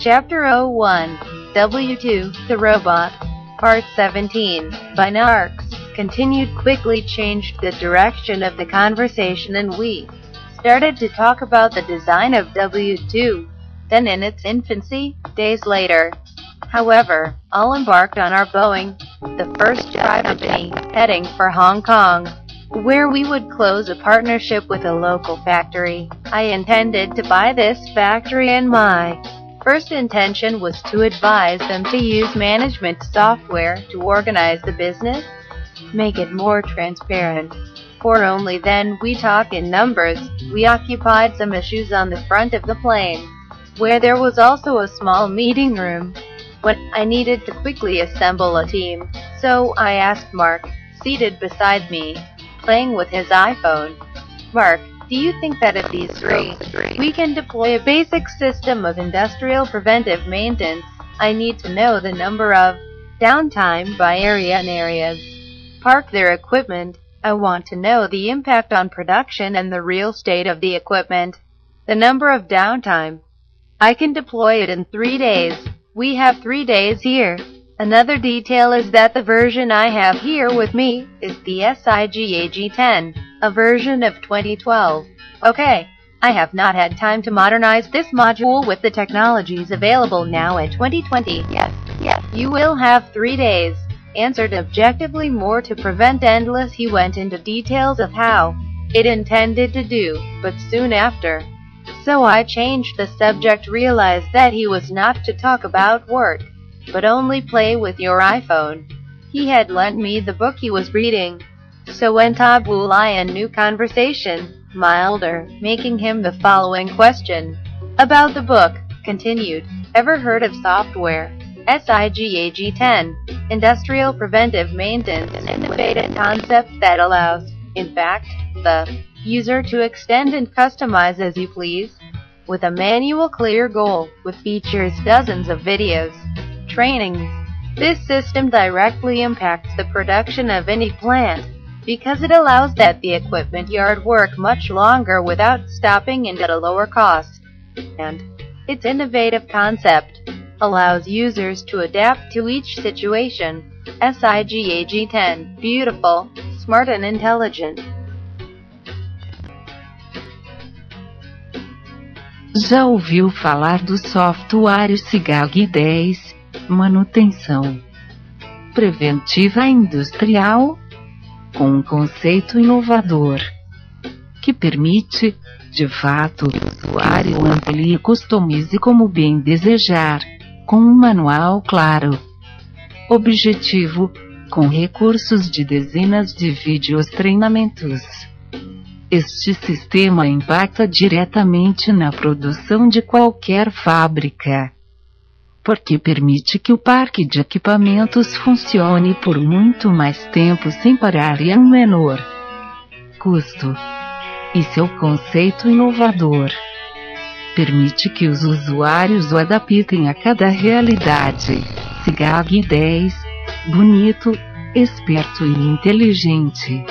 Chapter 01 W2 The Robot Part 17 by Narques continued quickly changed the direction of the conversation and we started to talk about the design of W2, then in its infancy, days later. However, all embarked on our Boeing, the first jet company, heading for Hong Kong, where we would close a partnership with a local factory. I intended to buy this factory and my first intention was to advise them to use management software to organize the business, make it more transparent. For only then we talk in numbers. We occupied some issues on the front of the plane, where there was also a small meeting room. When I needed to quickly assemble a team, so I asked Mark, seated beside me, playing with his iPhone. Mark, do you think that at these three, we can deploy a basic system of industrial preventive maintenance? I need to know the number of downtime by area and areas. Park their equipment. I want to know the impact on production and the real state of the equipment. The number of downtime. I can deploy it in three days. We have three days here. Another detail is that the version I have here with me is the SIGAG10, a version of 2012. Okay, I have not had time to modernize this module with the technologies available now in 2020. Yes, yes, you will have three days. Answered objectively more to prevent endless he went into details of how it intended to do, but soon after. So I changed the subject realized that he was not to talk about work but only play with your iPhone. He had lent me the book he was reading. So went Abu Lion new conversation, milder, making him the following question. About the book, continued, ever heard of software? SIGAG-10, Industrial Preventive Maintenance, an innovative concept that allows, in fact, the user to extend and customize as you please, with a manual clear goal, with features dozens of videos, trainings. This system directly impacts the production of any plant because it allows that the equipment yard work much longer without stopping and at a lower cost. And its innovative concept allows users to adapt to each situation. SIGAG 10 Beautiful, smart and intelligent. Já ouviu falar do software SIGAG 10? manutenção preventiva industrial, com um conceito inovador que permite, de fato, que o usuário amplie e customize como bem desejar, com um manual claro, objetivo, com recursos de dezenas de vídeos treinamentos. Este sistema impacta diretamente na produção de qualquer fábrica porque permite que o parque de equipamentos funcione por muito mais tempo sem parar e a um menor custo. E seu conceito inovador permite que os usuários o adaptem a cada realidade. SIGAG 10 Bonito, esperto e inteligente.